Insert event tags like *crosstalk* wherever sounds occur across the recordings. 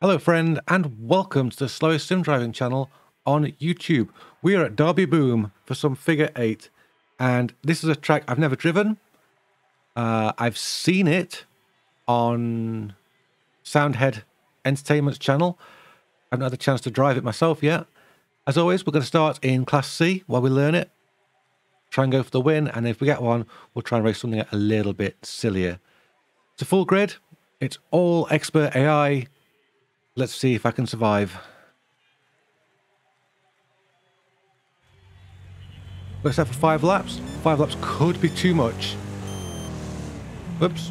Hello, friend, and welcome to the Slowest Sim Driving channel on YouTube. We are at Derby Boom for some figure eight, and this is a track I've never driven. Uh, I've seen it on Soundhead Entertainment's channel. I haven't had a chance to drive it myself yet. As always, we're going to start in Class C while we learn it. Try and go for the win, and if we get one, we'll try and race something a little bit sillier. It's a full grid. It's all expert AI Let's see if I can survive. Let's have five laps. Five laps could be too much. Whoops.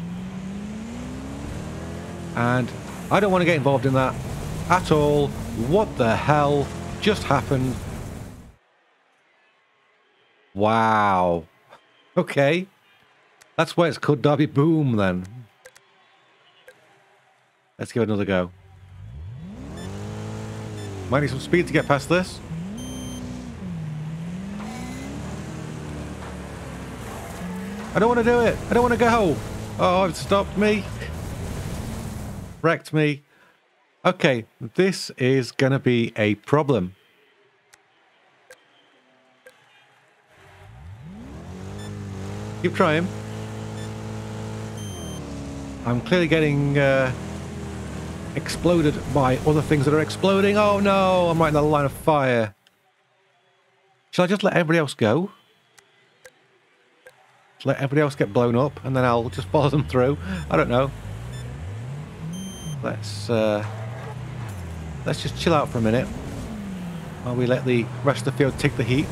And I don't want to get involved in that at all. What the hell just happened? Wow. Okay. That's why it's called Derby Boom then. Let's give it another go. Might need some speed to get past this. I don't want to do it. I don't want to go. Oh, it stopped me. Wrecked me. Okay, this is going to be a problem. Keep trying. I'm clearly getting uh, exploded by other things that are exploding. Oh no, I'm right in the line of fire. Shall I just let everybody else go? let everybody else get blown up and then I'll just follow them through. I don't know. Let's uh, let's just chill out for a minute while we let the rest of the field take the heat.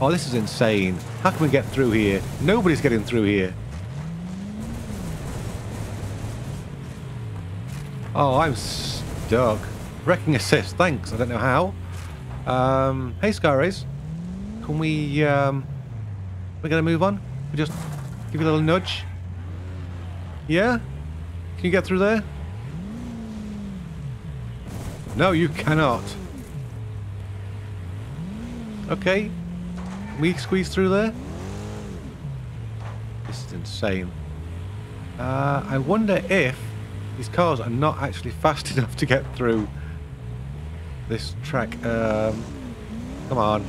Oh, this is insane. How can we get through here? Nobody's getting through here. Oh, I'm stuck. Wrecking assist, thanks. I don't know how. Um, hey, Skyrays. Can we, um, we're going to move on? We just give you a little nudge. Yeah? Can you get through there? No, you cannot. Okay. Can we squeeze through there? This is insane. Uh, I wonder if these cars are not actually fast *laughs* enough to get through this track. Um, come on.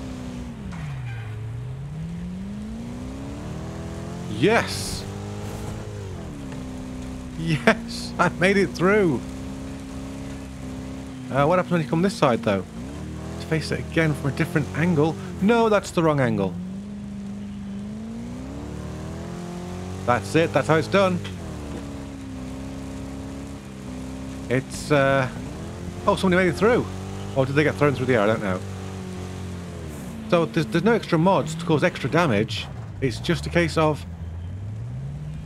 Yes! Yes! *laughs* I made it through! Uh, what happens when you come this side, though? Let's face it again from a different angle. No, that's the wrong angle. That's it. That's how it's done. It's, uh... Oh, somebody made it through. Or did they get thrown through the air? I don't know. So there's, there's no extra mods to cause extra damage. It's just a case of...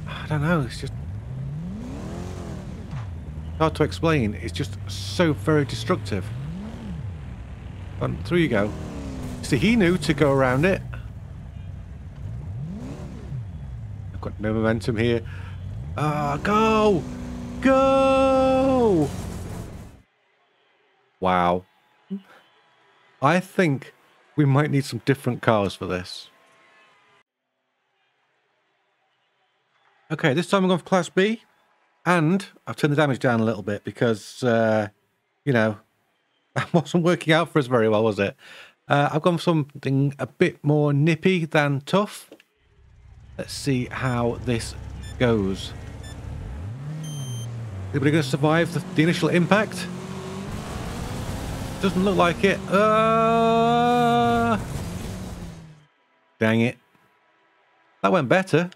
I don't know, it's just... Hard to explain. It's just so very destructive. And through you go. So he knew to go around it. I've got no momentum here. Ah, uh, go! Go! Wow. I think we might need some different cars for this. Okay, this time I'm going for Class B. And I've turned the damage down a little bit because, uh, you know, *laughs* that wasn't working out for us very well, was it? Uh, I've gone for something a bit more nippy than tough. Let's see how this goes. Anybody going to survive the, the, initial impact? Doesn't look like it. Uh... Dang it. That went better.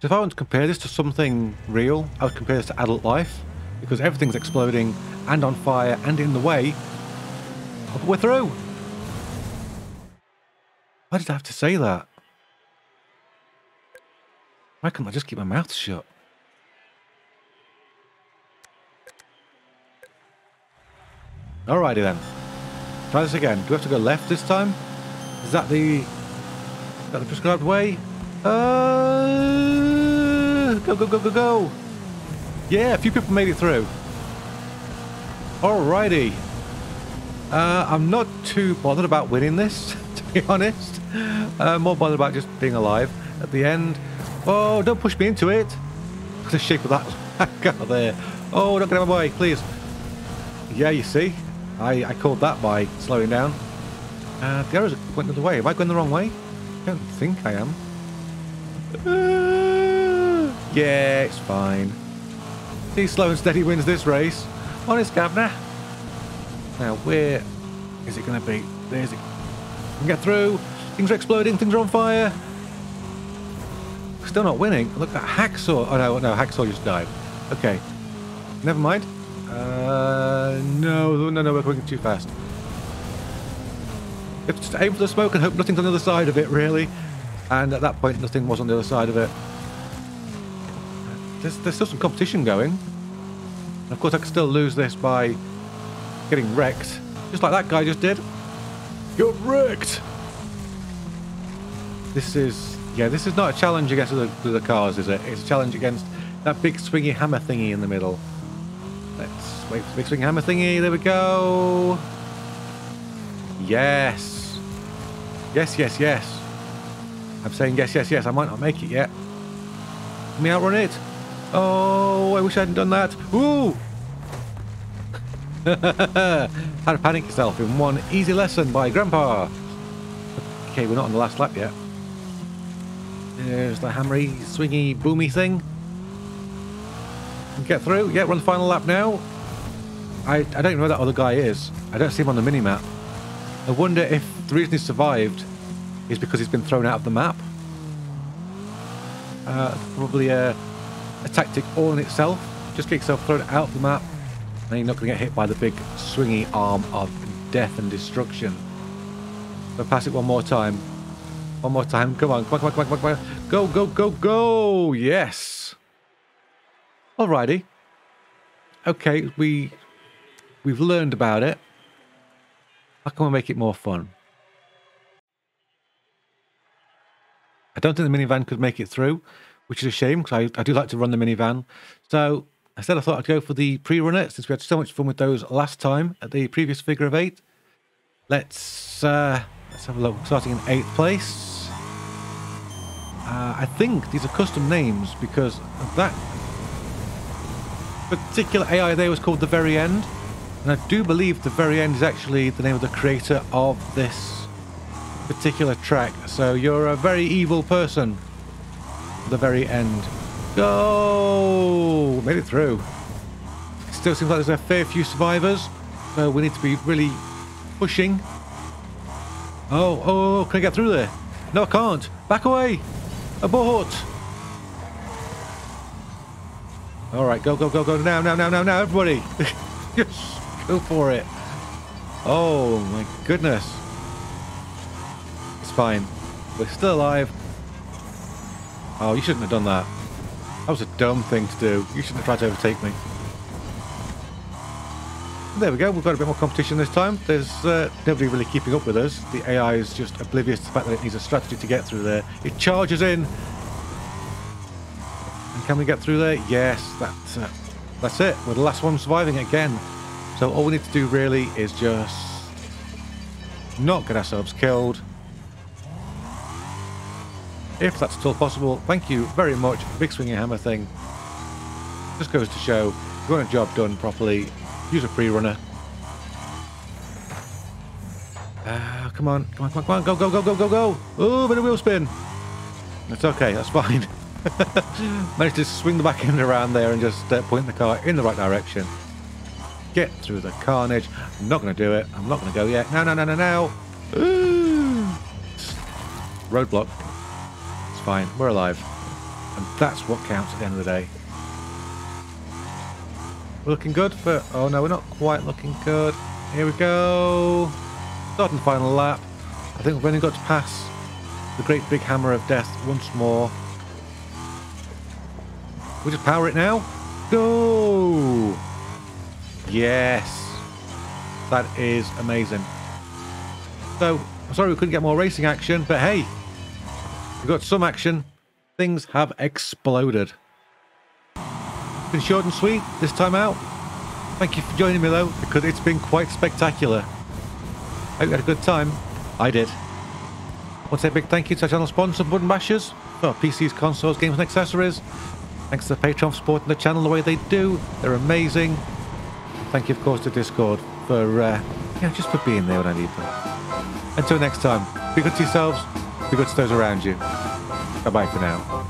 So if I want to compare this to something real, I would compare this to adult life. Because everything's exploding and on fire and in the way. But we're through. Why did I have to say that? Why can't I just keep my mouth shut? Alrighty then. Try this again. Do we have to go left this time? Is that the... Is that the prescribed way? Uh, go, go, go, go, go! Yeah, a few people made it through. Alrighty. Uh, I'm not too bothered about winning this, *laughs* to be honest. Uh, more bothered about just being alive at the end. Oh, don't push me into it. at the shape of that car there. Oh, don't get out of my way, please. Yeah, you see? I, I called that by slowing down. Uh, the arrows went the other way. Am I going the wrong way? I don't think I am. Uh, yeah, it's fine. See, slow and steady wins this race. Honest, Gavner. Now, where is it going to be? There's it. We can get through. Things are exploding. Things are on fire. Still not winning. Look at Hacksaw. Oh, no, no, Hacksaw just died. Okay. Never mind. Uh, no, no, no, we're going too fast. To just aim for the smoke and hope nothing's on the other side of it, really. And at that point, nothing was on the other side of it. There's, there's still some competition going. And of course, I could still lose this by getting wrecked. Just like that guy just did. You're wrecked! This is... Yeah, this is not a challenge against the, the cars, is it? It's a challenge against that big swingy hammer thingy in the middle. Let's wait for the big swing hammer thingy. There we go. Yes. Yes, yes, yes. I'm saying yes, yes, yes. I might not make it yet. Let me outrun it. Oh, I wish I hadn't done that. Ooh! *laughs* How to panic yourself in one easy lesson by Grandpa. Okay, we're not on the last lap yet. There's the hammery, swingy, boomy thing. Get through. Yeah, we're on the final lap now. I, I don't know where that other guy is. I don't see him on the mini-map. I wonder if the reason he survived is because he's been thrown out of the map. Uh, probably a, a tactic all in itself. Just get yourself thrown out of the map, and you're not going to get hit by the big swingy arm of death and destruction. So pass it one more time. One more time. Come on, come on, come on, come on, come on. Go, go, go, go! Yes! Alrighty. Okay, we we've learned about it. How can we make it more fun? I don't think the minivan could make it through, which is a shame because I, I do like to run the minivan. So instead, I thought I'd go for the pre-runner since we had so much fun with those last time at the previous figure of eight. Let's uh, let's have a look. Starting in eighth place. Uh, I think these are custom names because that particular AI there was called the Very End, and I do believe the Very End is actually the name of the creator of this particular track. So you're a very evil person. The very end. Go! Made it through. Still seems like there's a fair few survivors. So we need to be really pushing. Oh, oh, oh, can I get through there? No, I can't. Back away! Abort! Alright, go, go, go, go. Now, now, now, now, now, everybody! *laughs* yes! Go for it. Oh, my goodness It's fine. We're still alive. Oh, you shouldn't have done that. That was a dumb thing to do. You shouldn't have tried to overtake me. There we go. We've got a bit more competition this time. There's uh, nobody really keeping up with us. The AI is just oblivious to the fact that it needs a strategy to get through there. It charges in. And can we get through there? Yes. That's, uh, that's it. We're the last one surviving again. So all we need to do really is just not get ourselves killed if that's still possible. Thank you very much. Big swinging hammer thing. Just goes to show, you want a job done properly, use a free runner. Uh, come on, come on, come on, come on, go, go, go, go, go, go. Oh, bit of wheel spin. That's okay, that's fine. *laughs* Managed to swing the back end around there and just uh, point the car in the right direction. Get through the carnage. I'm not going to do it. I'm not going to go yet. No, no, no, no, no. Roadblock It's fine. We're alive. And that's what counts at the end of the day. We're looking good for... Oh no, we're not quite looking good. Here we go. Starting the final lap. I think we've only got to pass the great big hammer of death once more. We just power it now. Go! Yes. That is amazing. So, I'm sorry we couldn't get more racing action, but hey, We've got some action. Things have exploded. Been short and sweet this time out. Thank you for joining me though, because it's been quite spectacular. Hope you had a good time. I did. I want to say a big thank you to our channel sponsor, Button Bashers, for PCs, consoles, games and accessories. Thanks to the Patreon for supporting the channel the way they do. They're amazing. Thank you, of course, to Discord for, uh, yeah, just for being there when I need them. Until next time, be good to yourselves, be good to those around you. Bye-bye for now.